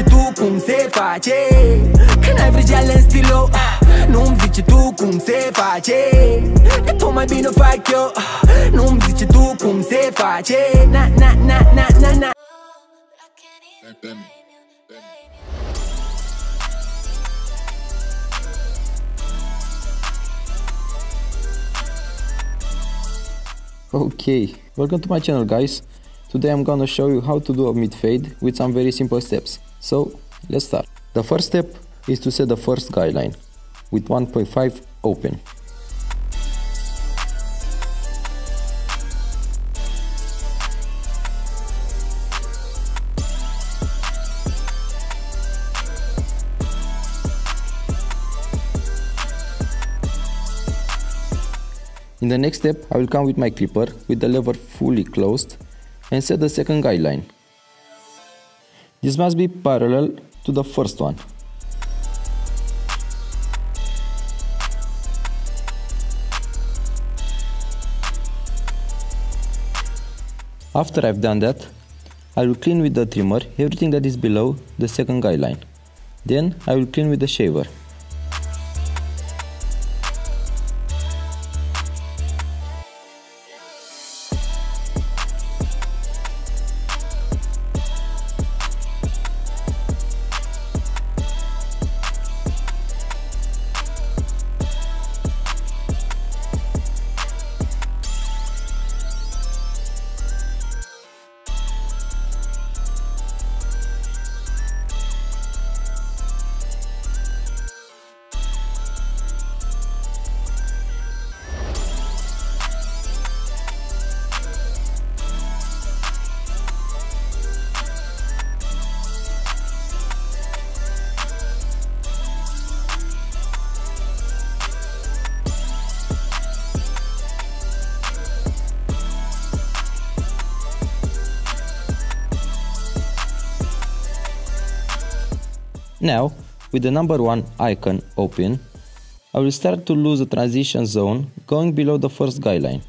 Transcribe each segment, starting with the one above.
zice tu cum se face. Când ai vrăgeală în stilo Nu-mi zice tu cum se face. Că tot mai bine o fac eu Nu-mi zice tu cum se face. Na, na, na, na, na, na. Okay, welcome to my channel guys. Today I'm gonna show you how to do a mid fade with some very simple steps. So let's start. The first step is to set the first guideline with 1.5 open. In the next step, I will come with my clipper with the lever fully closed and set the second guideline. This must be parallel to the first one. After I've done that, I will clean with the trimmer everything that is below the second guideline. Then I will clean with the shaver. Now, with the number 1 icon open, I will start to lose the transition zone going below the first guideline.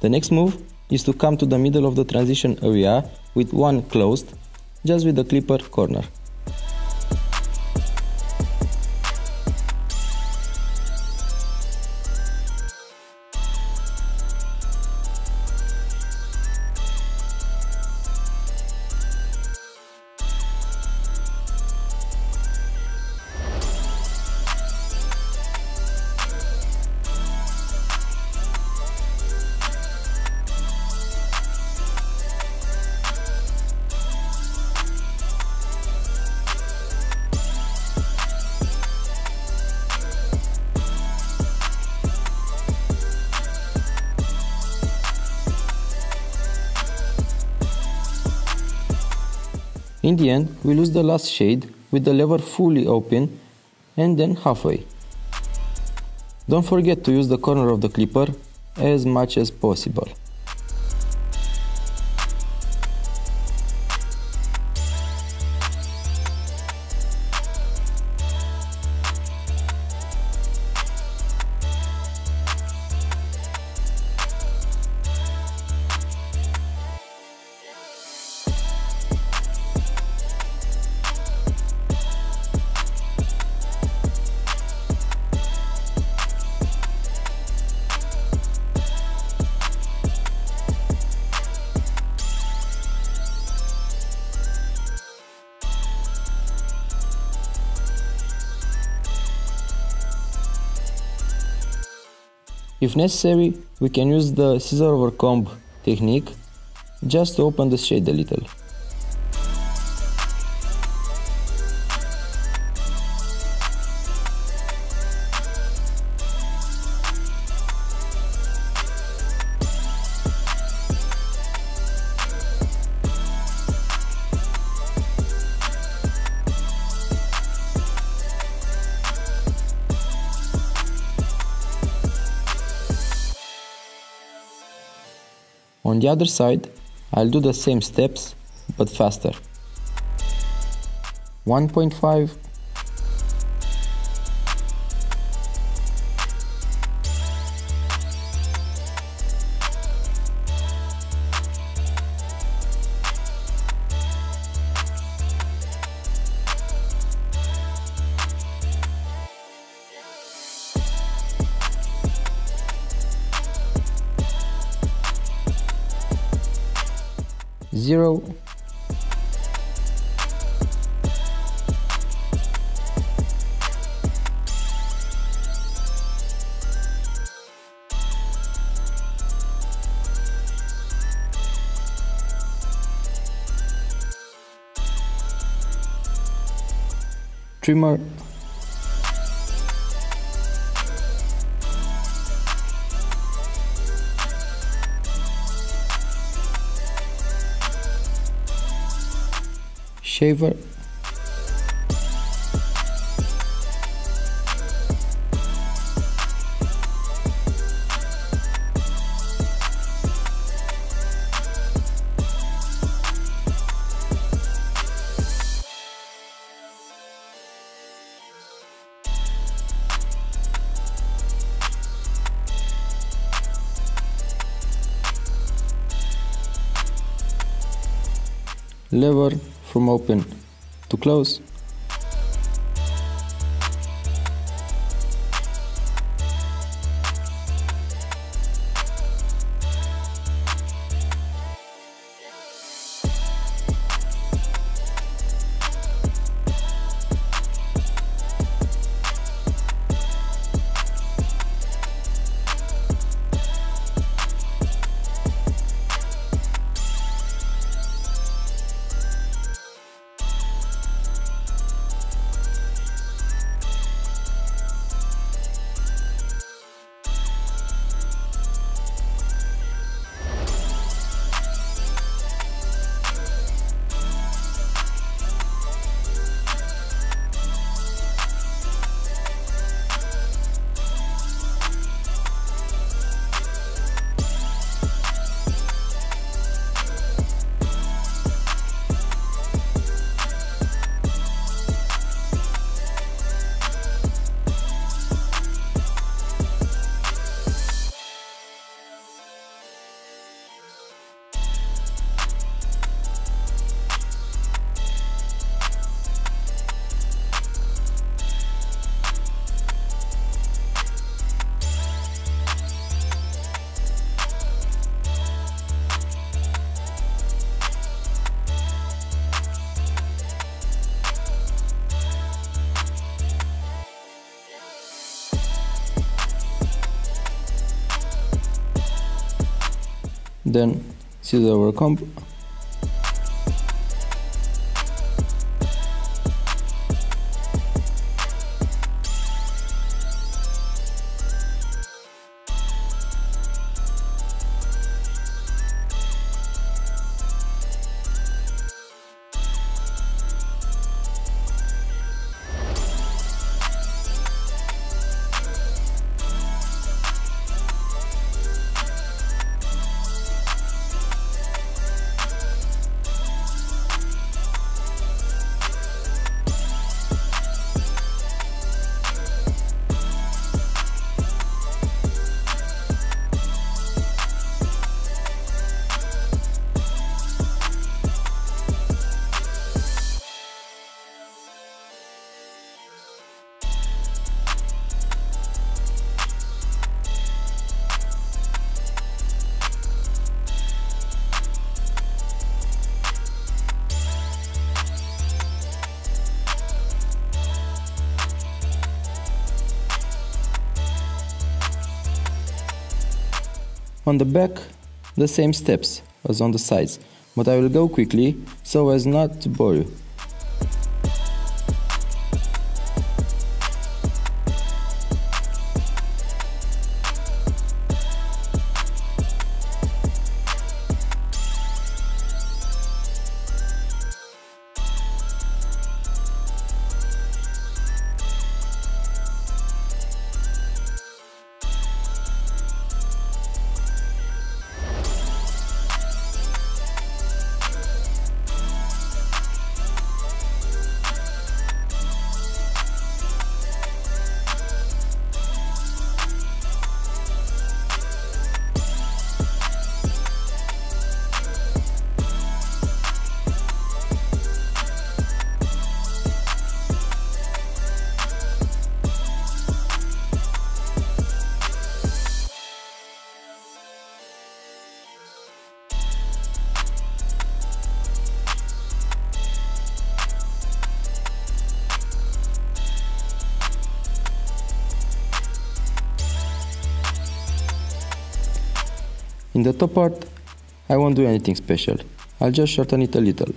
The next move is to come to the middle of the transition area with one closed, just with the clipper corner. In the end, we lose the last shade with the lever fully open and then halfway. Don't forget to use the corner of the clipper as much as possible. If necessary, we can use the scissor over comb technique just to open the shade a little. On the other side, I'll do the same steps, but faster. 1.5 zero. Trimmer shaver. Lever from open to close then scissor over comb On the back, the same steps as on the sides, but I will go quickly so as not to bore you. In the top part, I won't do anything special. I'll just shorten it a little.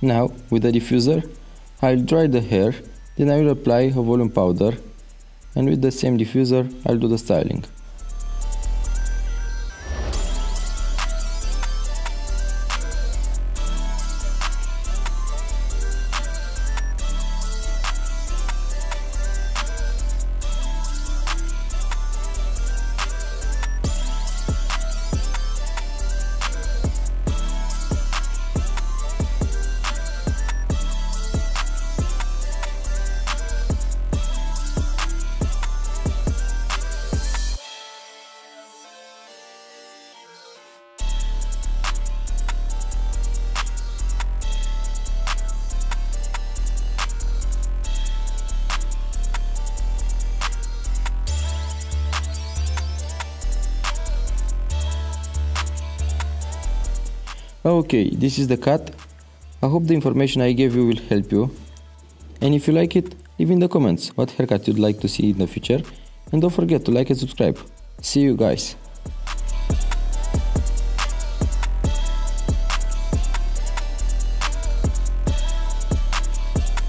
Now, with the diffuser, I'll dry the hair, then I will apply a volume powder, and with the same diffuser, I'll do the styling. Okay, this is the cut. I hope the information I gave you will help you. And if you like it, leave in the comments what haircut you'd like to see in the future. And don't forget to like and subscribe. See you guys.